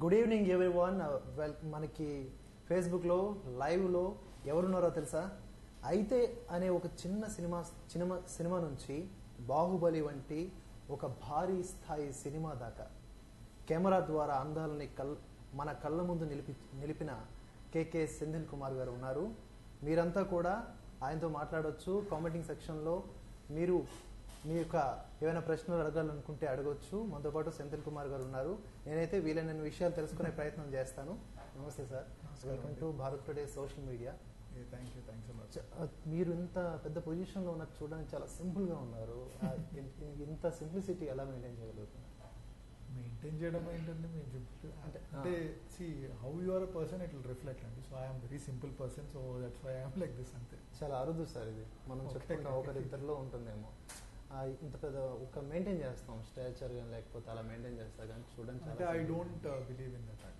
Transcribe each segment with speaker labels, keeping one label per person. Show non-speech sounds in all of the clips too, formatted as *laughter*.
Speaker 1: Good evening one well మనకి ఫేస్బుక్లో లైవ్లో ఎవరున్నారో తెలుసా? అయితే అనే ఒక చిన్న సినిమా సినిమా సినిమా నుంచి బాహుబలి వంటి ఒక భారీ స్థాయి సినిమా దాకా కెమెరా ద్వారా అందాలని కల్ మన కళ్ళ ముందు నిలిపి నిలిపిన కేకే సెంధిల్ కుమార్ గారు ఉన్నారు. మీరంతా కూడా ఆయనతో మాట్లాడవచ్చు కామెంటింగ్ సెక్షన్లో మీరు మీ యొక్క ఏమైనా ప్రశ్నలు అడగాలనుకుంటే అడగొచ్చు. మనతో పాటు సెంథిల్ కుమార్ గారు ఉన్నారు. నేనైతే వీలైన విషయాలు తెలుసుకునే ప్రయత్నం చేస్తాను. నమస్తే sir.
Speaker 2: Welcome.
Speaker 1: To Bharat today social media
Speaker 2: thank you thanks much
Speaker 1: మీరు ఇంత పెద్ద పొజిషన్లో ఉన్నట్టు చూడడానికి చాలా సింపుల్గా ఉన్నారు. ఇంత సింప్లిసిటీ ఎలా మెయింటైన్ చేయగలుగుతున్నారు?
Speaker 2: మెయింటైన్ చేయడం ఏంటంటే మేము సింపుల్ అంటే. అంటే see how you are person it will reflect అండి. So I'm very simple person so that's why I'm like this అంతే.
Speaker 1: చాలా అరుదు సార్ ఇది. మనం. చెప్పుకున్న ఒకరిద్దరిలో ఉంటుందేమో. ఇంత పెద్ద ఒక మెయింటైన్ చేస్తాం స్ట్రక్చర్ కానీ లేకపోతే అలా మెయింటైన్ చేస్తారు కానీ చూడడానికి
Speaker 2: అంటే I. Don't believe in
Speaker 1: that.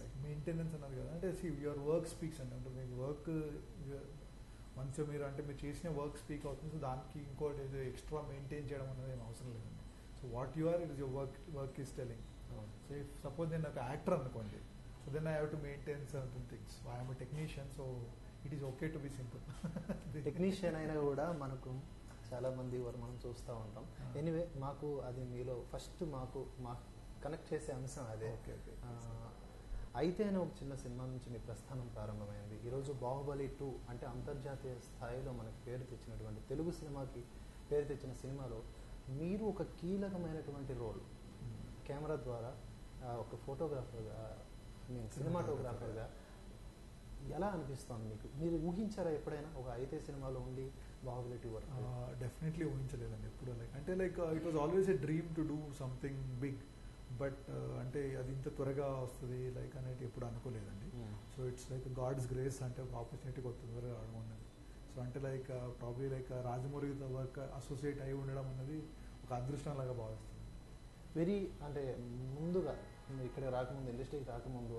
Speaker 2: Like maintenance అన్నారు కదా అంటే సి యువర్ వర్క్ స్పీక్స్ అండి అంటే మీకు వర్క్ వన్స్ మీరు అంటే మీరు చేసిన వర్క్ స్పీక్ అవుతుంది సో దానికి ఇంకోటి ఏదో ఎక్స్ట్రా మెయింటైన్ చేయడం అనేది ఏం అవసరం లేదండి so what you are it is your work work is
Speaker 1: telling.
Speaker 2: So if suppose నేను ఒక యాక్టర్ అనుకోండి so then I have to maintain certain things I'm technician so it is okay to be simple
Speaker 1: technician అయినా కూడా మనకు చాలా మంది వారు మనం చూస్తూ ఉంటాం. ఎనీవే మాకు అది మీలో ఫస్ట్ మాకు మా కనెక్ట్ చేసే అంశం అదే. అయితే అనే ఒక చిన్న సినిమా నుంచి మీ ప్రస్థానం ప్రారంభమైంది. ఈరోజు బాహుబలి టూ అంటే అంతర్జాతీయ స్థాయిలో మనకు పేరు తెచ్చినటువంటి తెలుగు సినిమాకి పేరు తెచ్చిన సినిమాలో మీరు ఒక కీలకమైనటువంటి రోల్ కెమెరా ద్వారా ఒక ఫోటోగ్రాఫర్గా మీన్ సినిమాటోగ్రాఫర్గా ఎలా అనిపిస్తుంది మీకు? మీరు ఊహించారా ఎప్పుడైనా? ఒక అయితే సినిమాలో ఉండి బాహుబలి టూ వర్క్
Speaker 2: డెఫినెట్లీ ఊహించలేదండి ఎప్పుడు లైక్ అంటే like it was always a dream to do something big but అంటే అది ఇంత త్వరగా వస్తుంది లైక్ అనేది ఎప్పుడు అనుకోలేదండి. So it's like god's grace అంటే ఒక ఆపర్చునిటీ కొత్త త్వరగా ఉన్నది. సో అంటే లైక్ ప్రాబ్లీ లైక్ రాజమౌళితో వర్క్ అసోసియేట్ అయి ఉండడం అనేది ఒక అదృష్టం లాగా భావిస్తుంది.
Speaker 1: వెరీ అంటే ముందుగా మీరు ఇక్కడ రాకముందు ఇండస్ట్రీకి రాకముందు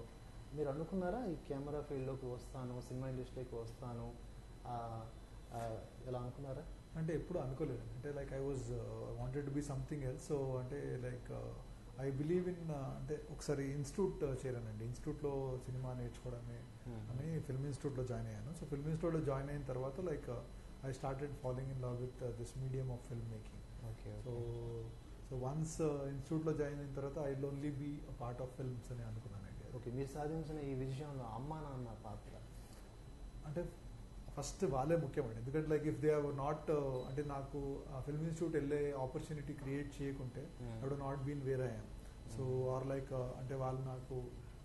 Speaker 1: మీరు అనుకున్నారా ఈ కెమెరా ఫీల్డ్లోకి వస్తాను సినిమా ఇండస్ట్రీకి వస్తాను ఎలా అనుకున్నారా?
Speaker 2: అంటే ఎప్పుడు అనుకోలేదు. అంటే like I was wanted to be something else so అంటే లైక్ ఐ బిలీవ్ ఇన్ అంటే ఒకసారి ఇన్స్టిట్యూట్ చేరానండి. ఇన్స్టిట్యూట్లో సినిమా నేర్చుకోవడమే అని ఫిల్మ్ ఇన్స్టిట్యూట్లో జాయిన్ అయ్యాను. సో ఫిల్మ్ ఇన్స్టిట్యూట్లో జాయిన్ అయిన తర్వాత like I started following in love with this medium of film making
Speaker 1: okay
Speaker 2: so so once ఇన్స్టిట్యూట్లో జాయిన్ అయిన తర్వాత I only be part of films అని అనుకున్నానండి.
Speaker 1: ఓకే మీరు సాధించిన ఈ విజయంలో అమ్మా నాన్న పాత్ర?
Speaker 2: అంటే ఫస్ట్ వాళ్ళే ముఖ్యమండి. ఎందుకంటే like if they are not అంటే నాకు ఆ ఫిల్మ్ ఇన్స్టిట్యూట్ వెళ్ళే ఆపర్చునిటీ క్రియేట్ చేయకుంటే. I not been where I'm so or like అంటే వాళ్ళు నాకు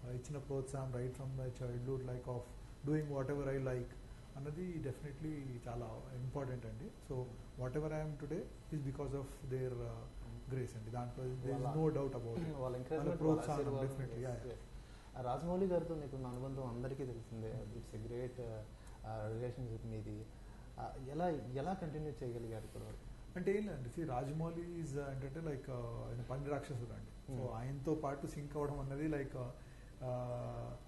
Speaker 2: uh, ఇచ్చిన ప్రోత్సాహం right from my childhood like of doing whatever I like అన్నది డెఫినెట్లీ చాలా ఇంపార్టెంట్ అండి. So whatever I'm today is because of their grace అండి. దాంట్లో నో డౌట్ అబౌట్ ప్రోత్సాహం డెఫినెట్లీ
Speaker 1: రాజమౌళి గారితో మీకున్న అనుబంధం అందరికీ తెలిసిందే. ఇట్స్ ఎ గ్రేట్ రిలేషన్షిప్ మీది ఎలా ఎలా కంటిన్యూ చేయగలిగారు ఇప్పుడు
Speaker 2: అంటే ఏం లేదండి see, రాజమౌళి ఈజ్ ఏంటంటే లైక్ ఆయన పంది రాక్షసుడు అండి. So
Speaker 1: Hmm.
Speaker 2: ఆయనతో పాటు సింక్ అవ్వడం అన్నది లైక్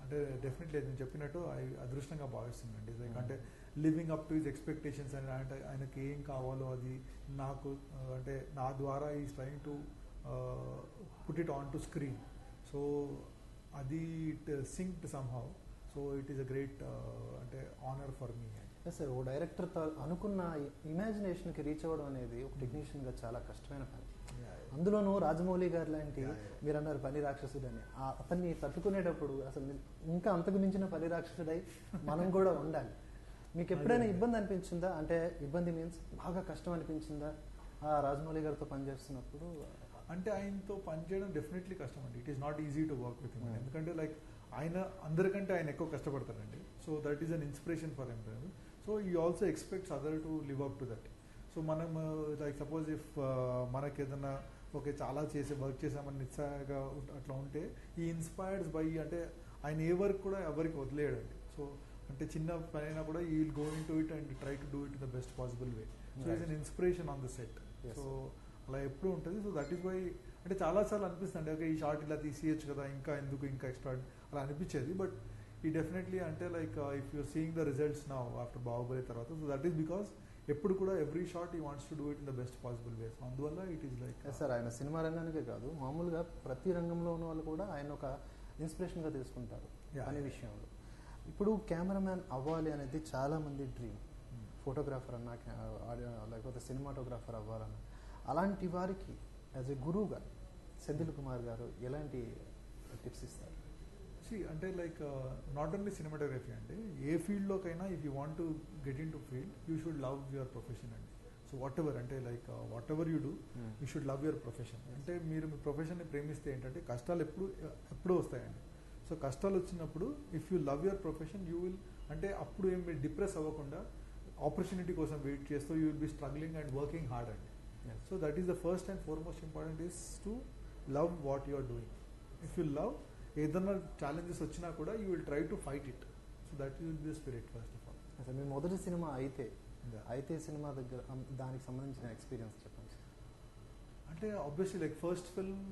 Speaker 2: అంటే డెఫినెట్లీ నేను చెప్పినట్టు అదృష్టంగా భావిస్తుందండి. Like
Speaker 1: Hmm.
Speaker 2: అంటే living up to his expectations అని అంటే ఆయనకి ఏం కావాలో అది నాకు uh, అంటే నా ద్వారా is trying to put it on to screen so అది it synced somehow so it is a great అంటే honour for me
Speaker 1: yes sir ఓ డైరెక్టర్ అనుకున్న ఇమాజినేషన్కి రీచ్ అవ్వడం అనేది ఒక టెక్నీషియన్గా చాలా కష్టమైన పని. అందులోనూ రాజమౌళి గారు లాంటి. మీరు అన్నారు పని రాక్షసుడు అని ఆ అతన్ని తట్టుకునేటప్పుడు అసలు ఇంకా అంతకు మించిన పని రాక్షసుడై మనం కూడా ఉండాలి. మీకు *laughs* ఎప్పుడైనా. ఇబ్బంది అనిపించిందా? అంటే ఇబ్బంది మీన్స్ బాగా కష్టం అనిపించిందా? ఆ రాజమౌళి గారితో పనిచేస్తున్నప్పుడు
Speaker 2: అంటే ఆయనతో పనిచేయడం డెఫినెట్లీ కష్టం అండి. It is not easy to work
Speaker 1: with.
Speaker 2: ఎందుకంటే లైక్ ఆయన అందరికంటే ఆయన ఎక్కువ కష్టపడతారండి so that is an inspiration for him so he also expects other to live up to that so మనం లైక్ సపోజ్ ఇఫ్ మనకి ఏదైనా ఓకే చాలా చేసి వర్క్ చేసామని నిత్సాగా ఉం- అట్లా ఉంటే ఈ ఇన్స్పైర్డ్స్ బై అంటే ఆయన ఏ వర్క్ కూడా ఎవరికి వదిలేయడండి. సో అంటే చిన్న పని అయినా కూడా he will go into it and try to do it in the best possible way
Speaker 1: so
Speaker 2: is an. Inspiration on
Speaker 1: the
Speaker 2: set
Speaker 1: so.
Speaker 2: అలా ఎప్పుడు ఉంటుంది. సో దట్ ఈస్ వై అంటే చాలాసార్లు అనిపిస్తుంది ఓకే ఈ షార్ట్ ఇలా తీసేయచ్చు కదా ఇంకా ఎందుకు ఇంకా ఎక్స్ట్రా అలా అనిపించేది బట్ ఈ డెఫినెట్లీ అంటే like if you're seeing the results now after Baahubali తర్వాత సో దట్ ఈస్ బికాస్ ఎప్పుడు కూడా every shot he wants to do it in the best possible way so అందువల్ల ఇట్ ఈస్ లైక్
Speaker 1: సార్ ఆయన cinema రంగానికే కాదు మామూలుగా ప్రతి రంగంలో ఉన్న వాళ్ళు కూడా ఆయన ఒక ఇన్స్పిరేషన్గా తీసుకుంటారు. పని విషయంలో. ఇప్పుడు కెమెరామ్యాన్ అవ్వాలి అనేది చాలా మంది డ్రీమ్ ఫోటోగ్రాఫర్ అన్నా లేకపోతే సినిమాటోగ్రాఫర్ అవ్వాలన్నా. అలాంటి వారికి యాజ్ ఎ గురువుగా సెంధిల్ కుమార్ గారు ఎలాంటి టిప్స్ ఇస్తారు?
Speaker 2: సి అంటే లైక్ నాట్ ఓన్లీ సినిమాటోగ్రఫీ అండి ఏ ఫీల్డ్లోకైనా if you want to get into field you should love your profession అండి. సో వాట్ ఎవర్ అంటే like whatever you do you should love your profession అంటే మీరు మీ ప్రొఫెషన్ని ప్రేమిస్తే ఏంటంటే కష్టాలు ఎప్పుడు ఎప్పుడూ వస్తాయండి. సో కష్టాలు వచ్చినప్పుడు if you love your profession you will అంటే అప్పుడు ఏం మీరు డిప్రెస్ అవ్వకుండా ఆపర్చునిటీ కోసం వెయిట్ చేస్తూ you will be struggling and working hard అండి. So that is the first and foremost important is to love what you are doing if you love ఏదన్నా challenges వచ్చినా కూడా you will try to fight it so that will be spirit first of all
Speaker 1: అసలు మీ మొదటి cinema అయితే అయితే cinema దగ్గర దానికి సంబంధించిన ఎక్స్పీరియన్స్ చెప్పండి.
Speaker 2: అంటే ఆబ్వియస్లీ లైక్ ఫస్ట్ ఫిల్మ్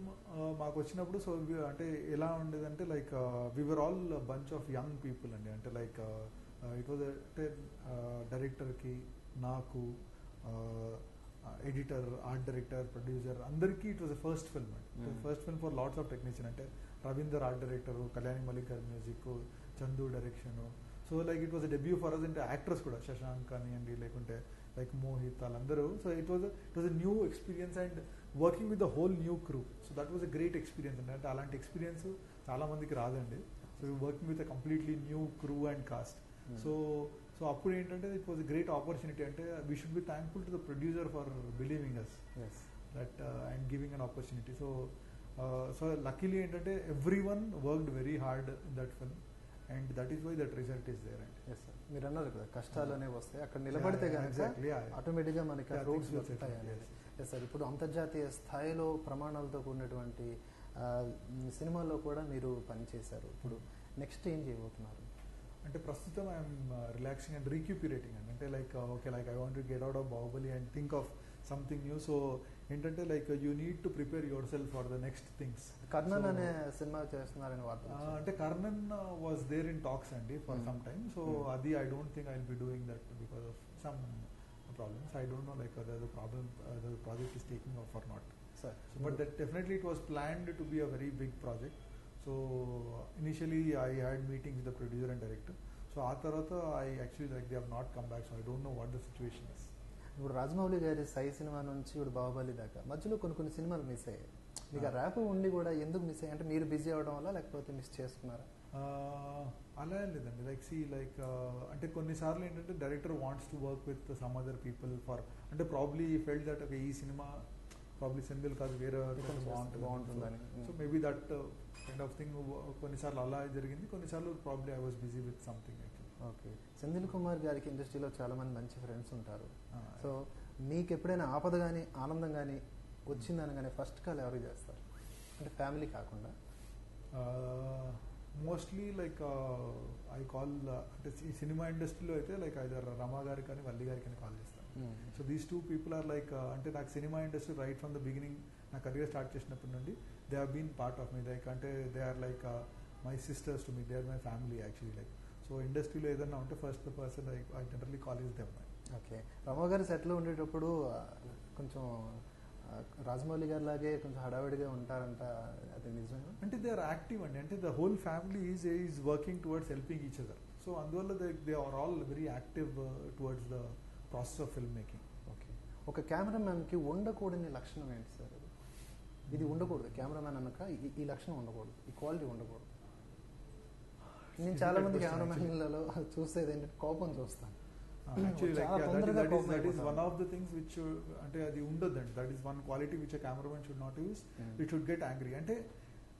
Speaker 2: మాకు వచ్చినప్పుడు సో అంటే ఎలా ఉండేదంటే like we were all bunch of young people అండి. అంటే లైక్ ఇట్ వాజ్ అంటే డైరెక్టర్కి నాకు ఎడిటర్ ఆర్ట్ డైరెక్టర్ ప్రొడ్యూసర్ అందరికీ ఇట్ వాజ్ ఫస్ట్ ఫిల్మ్. అండి. First film for lots of technician అంటే రవీందర్ ఆర్ట్ డైరెక్టర్ కళ్యాణి మలిక్ గారి music Chandu direction so like it was debut for us అంటే యాక్టర్స్ కూడా శశాంక్ కానివ్వండి లేకుంటే లైక్ మోహిత్ వాళ్ళందరూ. So it was it was a new experience and working with the whole new crew so that was a great experience అండి అంటే అలాంటి experience చాలా మందికి రాదండి. So working with a completely new crew and cast so so అప్పుడు ఏంటంటే it was great opportunity అంటే we should be thankful to the producer for believing
Speaker 1: us.
Speaker 2: That and giving an opportunity so so luckily ఏంటంటే every one worked very hard in that film and that is why that result is there and
Speaker 1: Yes, sir. మీరు అన్నారు కదా కష్టాలు అనేవి వస్తాయి. అక్కడ నిలబడితే
Speaker 2: yeah.
Speaker 1: ఆటోమేటిక్గా మనకి రూట్స్
Speaker 2: settle,
Speaker 1: అనేది. ఎస్ సార్ ఇప్పుడు అంతర్జాతీయ స్థాయిలో ప్రమాణాలతో కూడినటువంటి సినిమాల్లో కూడా మీరు పనిచేశారు. ఇప్పుడు నెక్స్ట్ ఏం చేయబోతున్నారు?
Speaker 2: అంటే ప్రస్తుతం ఐఎమ్ రిలాక్సింగ్ అండ్ రీక్యూపిరేటింగ్ అండి అంటే like okay like I want get out of Baahubali and think of something new so ఏంటంటే like you need to prepare yourself for the next
Speaker 1: things
Speaker 2: Karnan
Speaker 1: అనే cinema చేస్తున్నారని వార్త
Speaker 2: అంటే Karnan was there in talks అండి for
Speaker 1: Hmm.
Speaker 2: Some time so
Speaker 1: Hmm.
Speaker 2: అది I don't think I will be doing that because of some problems I don't know like the problem the project is taking off or
Speaker 1: not
Speaker 2: sir but that definitely it was planned to be a very big project. So initially I had meetings with the producer and director. So ఆ తర్వాత I actually like they have not come back. So I don't know what the situation is.
Speaker 1: ఇప్పుడు రాజమౌళి గారి సై cinema నుంచి ఇప్పుడు బాహుబలి దాకా. మధ్యలో కొన్ని కొన్ని సినిమాలు మిస్ అయ్యాయి. మీకు ఆ. ర్యాప్ ఉండి కూడా ఎందుకు మిస్ అయ్యాయి? అంటే మీరు బిజీ అవడం వల్ల లేకపోతే మిస్ చేసుకున్నారా?
Speaker 2: అలా లేదండి. లైక్ సి లైక్ అంటే కొన్నిసార్లు ఏంటంటే director wants to work with some other people for అంటే ప్రాబ్లీ ఫెల్ట్ దట్ ఒక ఈ సినిమా ప్రాబ్లీ సెందిల్ కాదు వేరే బాగుంటుంది.
Speaker 1: బాగుంటుందని.
Speaker 2: So maybe that kind of thing కొన్నిసార్లు అలా జరిగింది. కొన్నిసార్లు probably I was busy with something
Speaker 1: okay. Senthil Kumar గారికి ఇండస్ట్రీలో చాలా మంది మంచి ఫ్రెండ్స్ ఉంటారు. సో మీకు ఎప్పుడైనా ఆపద కానీ ఆనందం కానీ వచ్చిందని కానీ ఫస్ట్ కాల్ ఎవరికి చేస్తారు? అంటే ఫ్యామిలీ కాకుండా.
Speaker 2: మోస్ట్లీ లైక్ ఐ కాల్ అంటే ఈ సినిమా ఇండస్ట్రీలో అయితే లైక్ ఐదర్ రమా గారికి కానీ వల్లి గారికి కానీ కాల్ చేస్తాను so these two people are like అంటే నాకు cinema industry right from the beginning నా కెరియర్ స్టార్ట్ చేసినప్పటి నుండి they have been part of me like అంటే they are like my sisters to me they are my family actually like so ఇండస్ట్రీలో ఏదైనా ఉంటే first person like I generally call is them
Speaker 1: okay Rama గారి సెట్లో ఉండేటప్పుడు కొంచెం రాజమౌళి గారి లాగే కొంచెం హడావిడిగా ఉంటారంట అది నిజమేనా?
Speaker 2: అంటే దే ఆర్ యాక్టివ్ అండి. అంటే the whole family is is working towards helping each other so అందువల్ల they they are all very active towards the process of film making
Speaker 1: okay ఒక కెమెరామ్యాన్కి ఉండకూడని లక్షణం ఏంటి సార్? ఇది? ఉండకూడదు. కెమెరామ్యాన్ అన్నాక ఈ- ఈ లక్షణం ఉండకూడదు. ఈ క్వాలిటీ ఉండకూడదు. నేను చాలా మంది
Speaker 2: question,
Speaker 1: కెమెరామ్యాన్లలో చూసేది ఏంటంటే కోపం చూస్తాను.
Speaker 2: One of the things which అంటే అది ఉండొద్దండి that is one quality which cameramen should not use it should get angry అంటే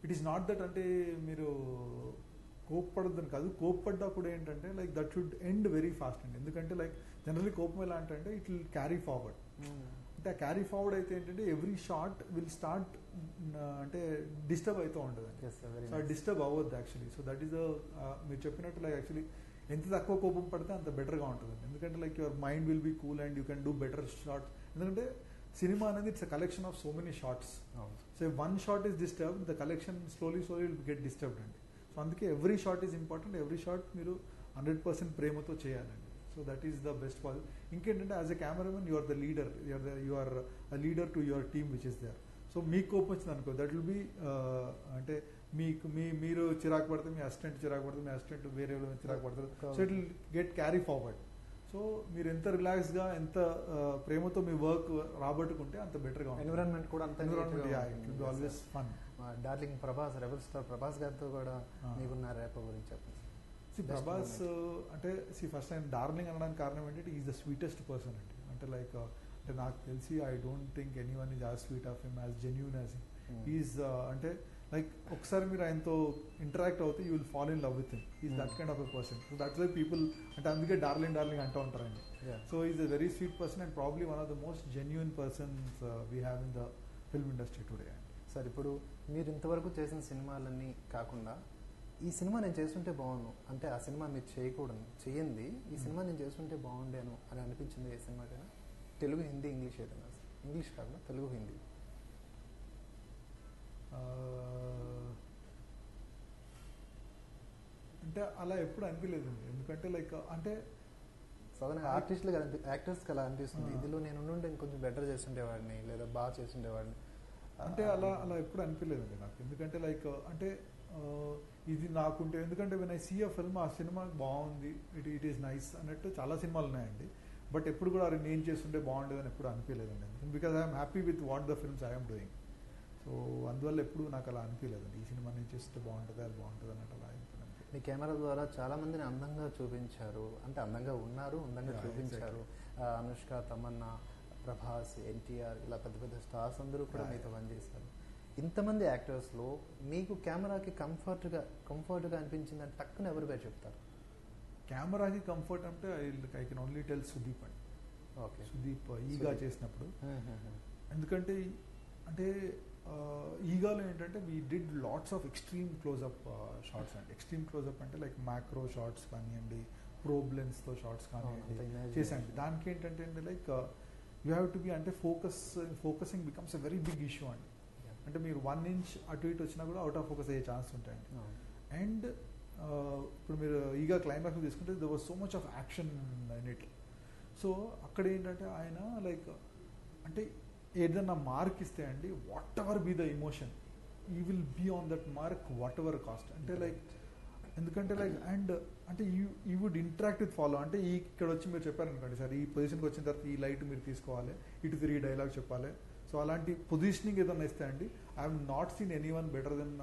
Speaker 2: ఇట్ ఈస్ నాట్ దట్ అంటే మీరు కోప్పడద్దని కాదు. కోప్పడ్డా కూడా ఏంటంటే like that should end very fast అండి. ఎందుకంటే లైక్ జనరల్లీ కోపం ఎలా అంటే ఇట్ విల్ క్యారీ ఫార్వర్డ్ అంటే ఆ క్యారీ ఫార్వర్డ్ అయితే ఏంటంటే ఎవ్రీ షార్ట్ విల్ స్టార్ట్ అంటే డిస్టర్బ్ అవుతూ ఉంటుంది. సో. డిస్టర్బ్ అవ్వద్దు యాక్చువల్లీ సో దట్ ఈస్ మీరు చెప్పినట్టు లైక్ యాక్చువల్లీ ఎంత తక్కువ కోపం పడితే అంత బెటర్గా ఉంటుంది. ఎందుకంటే like your mind will be cool and you can do better shots ఎందుకంటే సినిమా అనేది it's a collection of so many
Speaker 1: shots
Speaker 2: so one shot is disturb the collection slowly slowly will get disturbed అండి. So అందుకే every shot is important every shot మీరు hundred percent ప్రేమతో చేయాలండి. So that is the best pal ఇంకేంటంటే as a cameramen you are the leader you are the you are a leader to your team which is there so మీకు కోపం వచ్చింది అనుకో that will be అంటే మీకు మీ మీరు చిరాకు పడితే మీ అసిస్టెంట్ చిరాకు పడితే మీ అసిస్టెంట్ వేరే చిరాకు పడతారు. So it will get carry forward so మీరు ఎంత రిలాక్స్గా ఎంత ఆ, ప్రేమతో మీ వర్క్ రాబట్టుకుంటే అంత బెటర్గా
Speaker 1: ఎన్విరాన్మెంట్ కూడా అంత
Speaker 2: environment always fun
Speaker 1: darling Prabhas rebel star Prabhas గారితో కూడా. మీకున్న రేప గురించి చెప్పండి.
Speaker 2: సి ప్రభాస్ అంటే సి ఫస్ట్ టైం డార్లింగ్ అనడానికి కారణం ఏంటంటే ఈజ్ ద స్వీటెస్ట్ పర్సన్ అండి. అంటే లైక్ అంటే నాకు తెలిసి I don't think any one is as sweet of him as genuine as
Speaker 1: Hmm.
Speaker 2: Is అంటే లైక్ ఒకసారి మీరు ఆయనతో ఇంటరాక్ట్ అవుతే you will fall in love with him is
Speaker 1: that.
Speaker 2: Kind of a person so that's why people అంటే అందుకే darling darling అంటూ ఉంటారండి. So is a very sweet person and probably one of the most genuine persons we have in the film industry today
Speaker 1: sir ఇప్పుడు మీరు ఇంతవరకు చేసిన సినిమాలన్నీ కాకుండా ఈ సినిమా నేను చేస్తుంటే బాగుండు. అంటే ఆ సినిమా మీరు చేయకూడదు. చేయండి. ఈ. సినిమా నేను చేస్తుంటే బాగుండేను అని అనిపించింది ఏ సినిమా కన్నా తెలుగు హిందీ ఇంగ్లీష్ ఏదైనా. ఇంగ్లీష్ కాకుండా తెలుగు హిందీ.
Speaker 2: అంటే అలా ఎప్పుడు అనిపించలేదు ఎందుకంటే లైక్ అంటే
Speaker 1: సాధారణంగా ఆర్టిస్టులు యాక్టర్స్కి అలా అనిపిస్తుంది. ఇందులో నేను ఉండుంటే ఇంకొంచెం బెటర్ చేస్తుండేవాడిని లేదా బాగా చేస్తుండేవాడిని.
Speaker 2: అంటే అలా అలా ఎప్పుడు అనిపించలేదండి నాకు. ఎందుకంటే లైక్ అంటే ఇది నాకుంటే ఎందుకంటే when I see a film ఆ సినిమా బాగుంది ఇట్ ఇట్ ఈస్ నైస్ అన్నట్టు చాలా సినిమాలు ఉన్నాయండి. బట్ ఎప్పుడు కూడా నేను చేస్తుంటే బాగుండేదని ఎప్పుడు అనిపించలేదండి. Because I'm happy with what the films I'm doing so అందువల్ల ఎప్పుడు నాకు అలా అనిపించలేదండి ఈ సినిమా నేను చేస్తుంటే బాగుంటుంది అది బాగుంటుంది అన్నట్టు అలా.
Speaker 1: మీ కెమెరా ద్వారా చాలా మందిని అందంగా చూపించారు. అంటే అందంగా ఉన్నారు అందంగా చూపించారు. ఆ, అనుష్క తమన్నా ప్రభాస్ ఎన్టీఆర్ ఇలా పెద్ద పెద్ద స్టార్స్ అందరూ కూడా మీతో. పనిచేశారు. ఇంతమంది యాక్టర్స్లో మీకు కెమెరాకి కంఫర్ట్గా కంఫర్ట్గా అనిపించిందని టక్కున ఎవరి పేరు చెప్తారు?
Speaker 2: కెమెరాకి కంఫర్ట్ అంటే I I can only tell Sudeep అండి.
Speaker 1: ఓకే.
Speaker 2: సుదీప్ ఈగా. చేసినప్పుడు. ఎందుకంటే అంటే ఈగాలో ఏంటంటే we did lots of extreme closeup shots అండి. ఎక్స్ట్రీమ్ క్లోజ్అప్ అంటే లైక్ మ్యాక్రో షార్ట్స్ కానివ్వండి ప్రోబ్లెన్స్తో షార్ట్స్ కానివ్వండి చేశాండి దానికి ఏంటంటే like you have to be అంటే focus focusing becomes a very big issue అండి. అంటే మీరు వన్ ఇంచ్ అటు ఇటు వచ్చినా కూడా అవుట్ ఆఫ్ ఫోకస్ అయ్యే ఛాన్స్ ఉంటాయండి. అండ్ ఇప్పుడు మీరు ఈగా క్లైమాక్స్ తీసుకుంటే the was so much of action in it so అక్కడ ఏంటంటే ఆయన లైక్ అంటే ఏదన్నా మార్క్ ఇస్తే అండి whatever be the emotion he will be on that mark whatever cost అంటే లైక్ ఎందుకంటే లైక్ అండ్ అంటే you you would interact with follow అంటే ఈ ఇక్కడ వచ్చి మీరు చెప్పారనుకోండి సార్ ఈ పొజిషన్కి వచ్చిన తర్వాత ఈ లైట్ మీరు తీసుకోవాలి ఇటు తిరిగి డైలాగ్ చెప్పాలి. సో అలాంటి పొజిషనింగ్ ఏదైనా ఇస్తే అండి I have not seen any one better than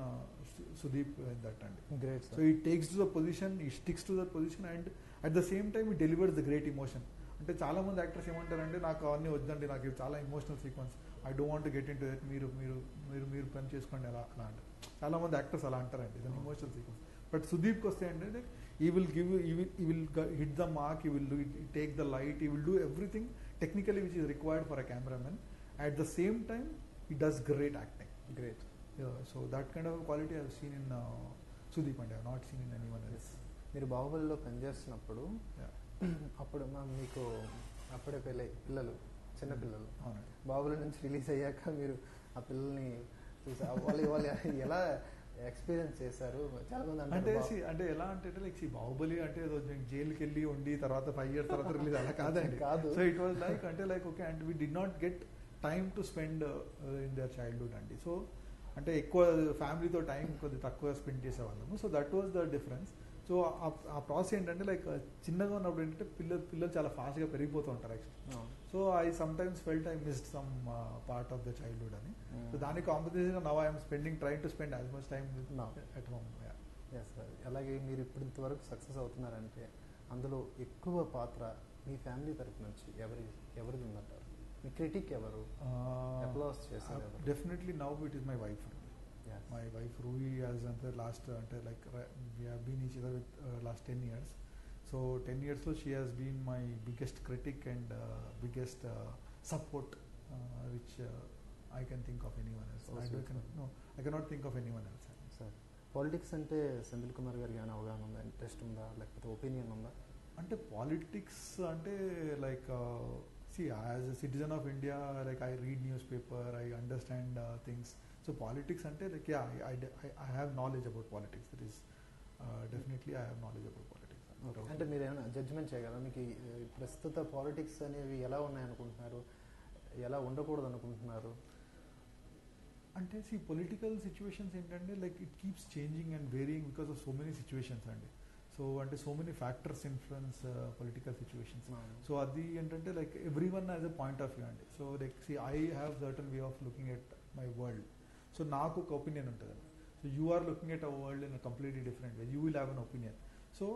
Speaker 2: Sudeep that అండి
Speaker 1: great
Speaker 2: so he takes to the position he sticks to the position and at the same time he delivers the great emotion అంటే చాలా మంది actors ఏమంటారంటే నాకు అవన్నీ వద్దండి నాకు చాలా emotional sequence I don't want get into that మీరు మీరు మీరు మీరు పని చేసుకోండి అలా అలా అంటారు. చాలా మంది యాక్టర్స్ అలా అంటారండి. ఇది ఇమోషనల్ సీక్వెన్స్ బట్ సుదీప్కి వస్తే ఏంటంటే he will give he will he will hit the mark he will take the light he will do everything technically which is required for a cameramen at the same time he does great acting
Speaker 1: great
Speaker 2: so that kind of quality I seen in Sudeep అండి I not seen in any one else
Speaker 1: మీరు బాహుబలిలో పనిచేస్తున్నప్పుడు అప్పుడు మా మీకు అప్పుడే పెళ్ళి పిల్లలు చిన్న పిల్లలు.
Speaker 2: అవునండి.
Speaker 1: బాహుబలి నుంచి రిలీజ్ అయ్యాక మీరు ఆ పిల్లల్ని చూసారు వాళ్ళు వాళ్ళు *laughs* ఎలా ఎక్స్పీరియన్స్ చేశారు? చాలా మంది
Speaker 2: అంటే అంటే ఎలా అంటే లైక్ సి బాహుబలి అంటే ఏదో జైలుకి వెళ్ళి ఉండి తర్వాత ఫైవ్ ఇయర్స్ తర్వాత రిలీజ్ అలా కాదండి.
Speaker 1: కాదు.
Speaker 2: సో ఇట్ వాజ్ లైక్ అంటే like okay and we did not get time to spend in their childhood అండి సో అంటే ఎక్కువ ఫ్యామిలీతో టైం కొద్ది తక్కువ స్పెండ్ చేసేవాళ్ళము. So that was the difference so ఆ ప్రాసెస్ ఏంటంటే లైక్ చిన్నగా ఉన్నప్పుడు ఏంటంటే పిల్లలు పిల్లలు చాలా ఫాస్ట్గా పెరిగిపోతూ ఉంటారు actually so I sometimes felt I missed some part of the childhood అని. సో దాని competition now I'm spending try to spend as much time
Speaker 1: Now.
Speaker 2: At home
Speaker 1: yes sir అలాగే మీరు ఇప్పుడు ఇంతవరకు సక్సెస్ అవుతున్నారంటే అందులో ఎక్కువ పాత్ర మీ ఫ్యామిలీ తరపు నుంచి ఎవరి ఎవరిది ఉందంటారు? మీ క్రిటిక్ ఎవరు? చేసేది ఎవరు?
Speaker 2: Definitely now it is my
Speaker 1: wife.
Speaker 2: My wife Ruhi as అంటే లాస్ట్ అంటే like we have been each other with last ten years so ten ఇయర్స్లో she has been my biggest critic and biggest support which I can think of
Speaker 1: any
Speaker 2: one
Speaker 1: else
Speaker 2: I. No cannot think of any one else
Speaker 1: sir politics అంటే సెంధిల్ కుమార్ గారికి ఏమైనా అవగాహన ఉందా? Interest ఉందా? లేకపోతే opinion ఉందా?
Speaker 2: అంటే పాలిటిక్స్ అంటే like see as a citizen of India like I read newspaper I understand things so politics అంటే like yeah I I have knowledge about politics that is definitely I have knowledge about politics
Speaker 1: అంటే మీరు ఏమైనా judgement చేయగలరా? మీకు ప్రస్తుత politics అనేవి ఎలా ఉన్నాయనుకుంటున్నారు? ఎలా ఉండకూడదు అనుకుంటున్నారు
Speaker 2: అంటే సి పొలిటికల్ సిచ్యువేషన్స్ ఏంటంటే like it keeps changing and varying because of so many situations అండి. సో అంటే so many factors influence political situations so అది ఏంటంటే like every one as a point of view అండి so like see I have certain way of looking at my world so నాకు ఒక opinion ఉంటుంది so you are looking at our world in a completely different way you will have an opinion so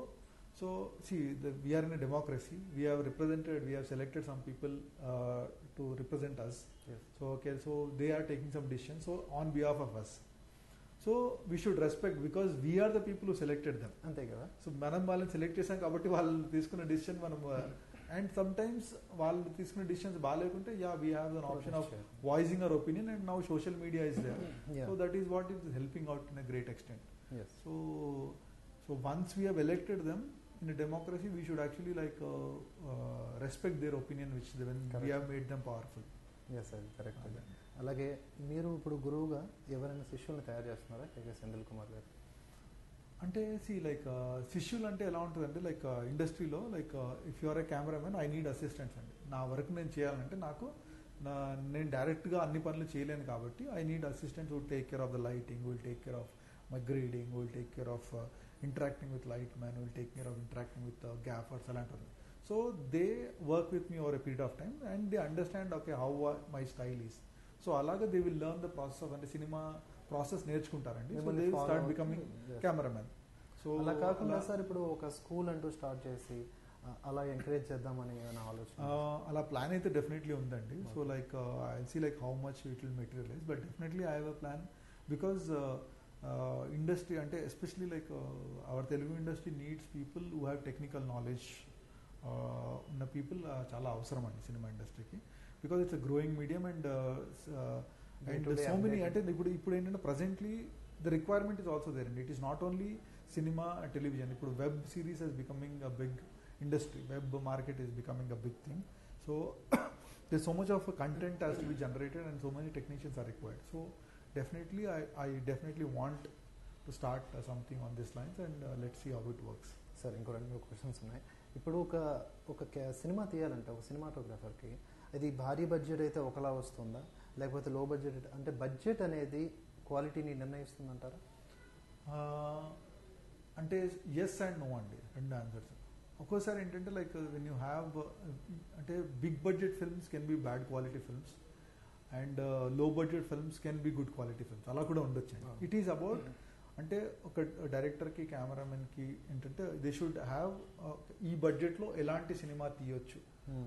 Speaker 2: so see we are in a democracy. We have represented we have selected some people uh, to represent us.
Speaker 1: Yes.
Speaker 2: so okay so they are taking some decisions. So on we should respect because we are the people who selected them
Speaker 1: అంతే కదా
Speaker 2: so మనం వాళ్ళని select చేసాం కాబట్టి వాళ్ళు తీసుకున్న decision మనం and sometimes వాళ్ళు తీసుకున్న decisions బాగాలేకుంటే yeah we have an option of voicing our opinion and now social media is there so that is what is helping out in a great extent
Speaker 1: yes
Speaker 2: so so once we have elected them in a democracy we should actually like uh, uh, respect their opinion which they, when
Speaker 1: yes అది correct అలాగే మీరు ఇప్పుడు గురువుగా ఎవరైనా శిష్యుల్ని తయారు చేస్తున్నారా? కేకే సెంధిల్ కుమార్ గారు.
Speaker 2: అంటే సి లైక్ uh, శిష్యులు అంటే ఎలా ఉంటుందంటే లైక్ uh, ఇండస్ట్రీలో like if you are a cameramen I need assistants అండి. నా వర్క్ నేను చేయాలంటే నాకు నా నేను డైరెక్ట్గా అన్ని పనులు చేయలేను కాబట్టి I need assistants will take care of the lighting will take care of my grading will take care of interacting with light man will take care of interacting with gaffers అలాంటివి so they work with me over a period of time and they understand okay how my style is so అలాగే they will learn the process of అంటే cinema process నేర్చుకుంటారండి. So
Speaker 1: they
Speaker 2: start
Speaker 1: becoming.
Speaker 2: Cameramen so
Speaker 1: అలా కాకుండా sir ఇప్పుడు ఒక school అంటూ start చేసి అలా encourage చేద్దామని ఏమైనా ఆలోచన
Speaker 2: అలా ప్లాన్ అయితే డెఫినెట్లీ ఉందండి. So like I see like how much it will materialize but definitely I have a plan because industry అంటే especially like our Telugu industry needs people who have technical knowledge ఉన్న people చాలా అవసరం అండి cinema ఇండస్ట్రీకి because it's a growing medium and and
Speaker 1: Day-to-day
Speaker 2: so many
Speaker 1: update.
Speaker 2: అంటే ఇప్పుడు ఇప్పుడు ఏంటంటే presently the requirement is also there అండి it is not only cinema television ఇప్పుడు web series is becoming a big industry web market is becoming a big thing so there's so much of content has to be generated and so many technicians are required so definitely i, I definitely want to start uh, something on these lines and uh, let's see how it works
Speaker 1: sir ఇంకో రెండు మూడు questions ఉన్నాయి ఇప్పుడు ఒక ఒక సినిమా తీయాలంటే ఒక సినిమాటోగ్రాఫర్కి. అది భారీ బడ్జెట్ అయితే ఒకలా వస్తుందా? లేకపోతే లో బడ్జెట్ అంటే బడ్జెట్ అనేది క్వాలిటీని నిర్ణయిస్తుందంటారా?
Speaker 2: అంటే ఎస్ అండ్ నో అండి రెండు ఆన్సర్స్ ఒక్కోసారి ఏంటంటే లైక్ వెన్ యూ హ్యావ్ అంటే big budget films can be bad quality films and low budget films can be good quality films అలా కూడా ఉండొచ్చు. ఇట్ ఈస్ అబౌట్ అంటే ఒక డైరెక్టర్కి కెమెరామెన్కి ఏంటంటే దే షుడ్ హ్యావ్ ఈ బడ్జెట్లో ఎలాంటి సినిమా తీయొచ్చు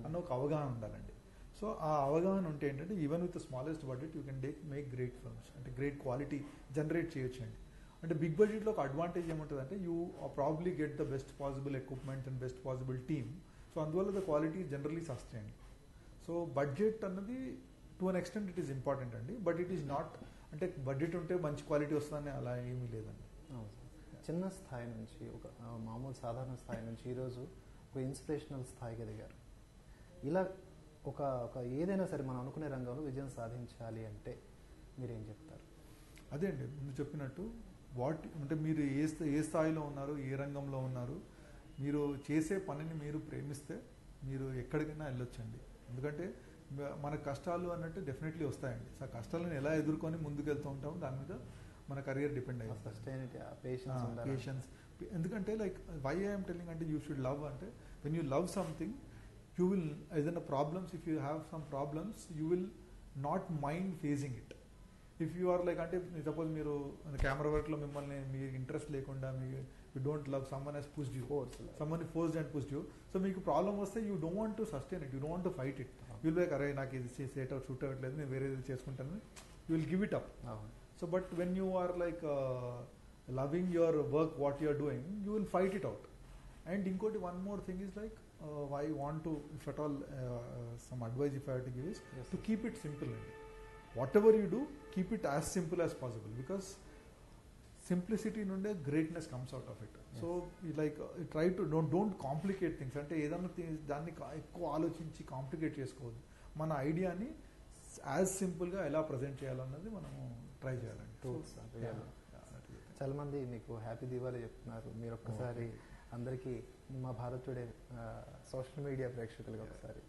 Speaker 2: అన్న ఒక అవగాహన ఉండాలండి. సో ఆ అవగాహన ఉంటే ఏంటంటే even with smallest budget you can take make great films అంటే గ్రేట్ క్వాలిటీ జనరేట్ చేయొచ్చు అండి అంటే బిగ్ బడ్జెట్లో ఒక అడ్వాంటేజ్ ఏముంటుంది అంటే you probably get the best possible equipment and best possible team so అందువల్ల the quality generally sustain so budget అన్నది to an extent it is important అండి బట్ ఇట్ ఈస్ నాట్ అంటే బడ్జెట్ ఉంటే మంచి క్వాలిటీ వస్తుందని అలా ఏమీ లేదండి.
Speaker 1: చిన్న స్థాయి నుంచి ఒక మామూలు సాధారణ స్థాయి నుంచి ఈరోజు ఒక ఇన్స్పిరేషనల్ స్థాయికి ఎదిగారు. ఇలా ఒక ఒక ఏదైనా సరే మనం అనుకునే రంగంలో విజయం సాధించాలి అంటే మీరేం చెప్తారు?
Speaker 2: అదే అండి ముందు చెప్పినట్టు వాట్ అంటే మీరు ఏ ఏ స్థాయిలో ఉన్నారు ఏ రంగంలో ఉన్నారు మీరు చేసే పనిని మీరు ప్రేమిస్తే మీరు ఎక్కడికైనా వెళ్ళొచ్చండి. ఎందుకంటే మన కష్టాలు అన్నట్టు డెఫినెట్లీ వస్తాయండి. సో ఆ కష్టాలను ఎలా ఎదుర్కొని ముందుకు వెళ్తూ ఉంటాం దాని మీద మన కెరియర్ డిపెండ్
Speaker 1: ఆ
Speaker 2: అయ్యి
Speaker 1: సస్టైనిటీ ఆ పేషెన్స్
Speaker 2: ఎందుకంటే లైక్ వై ఐఎమ్ టెలింగ్ అంటే యూ షుడ్ లవ్ అంటే when you love something you will ఏదైనా problems if you have some problems you will not mind facing it if you are like అంటే suppose మీరు camera వర్క్లో మిమ్మల్ని మీరు interest లేకుండా మీ you don't love someone he's pushed you
Speaker 1: force
Speaker 2: someone forced and pushed you so మీకు problem వస్తే you don't want to sustain it you don't want to fight it will like అరే నాకు ఇది సేట్ అవుట్ షూట్ అవ్వట్లేదు నేను వేరే చేసుకుంటాను you will give it up
Speaker 1: అవును
Speaker 2: So, but when you are like uh, loving your work, what you are doing, you will fight it out. And Inkoti, one more thing is like, uh, I want to, if at all, uh, uh, some advice if I have to give is
Speaker 1: Yes,
Speaker 2: to
Speaker 1: sir.
Speaker 2: keep it simple. only. Whatever you do, simplicity నుండే out of it. So, you like uh, try to don't don't complicate things. అంటే ఏదన్నా thi- దాన్ని ఎక్కువ ఆలోచించి complicate చేసుకోవద్దు మన ఐడియాని as సింపుల్గా ఎలా ప్రజెంట్ చేయాలన్నది మనము ట్రై చేయాలండి.
Speaker 1: చాలా మంది మీకు హ్యాపీ దివాళీ చెప్తున్నారు మీరు ఒక్కసారి అందరికీ మా భారత్ టుడే సోషల్ మీడియా ప్రేక్షకులకి ఒకసారి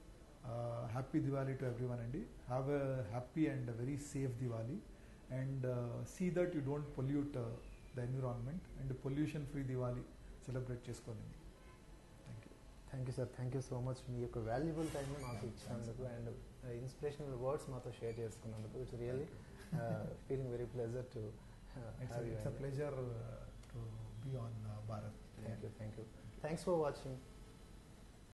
Speaker 2: Uh, happy Diwali to everyone, Andy. Have a happy and a very and see that you don't pollute the environment and pollution free Diwali celebrate చేసుకోవాలండి thank you
Speaker 1: thank you sir thank you so much మీ యొక్క valuable time మాకు ఇచ్చినందుకు and inspirational words మాతో share చేసుకున్నందుకు. It's really feeling very pleasure to
Speaker 2: it's it's a pleasure to be on Bharat
Speaker 1: thank you thank you thanks for watching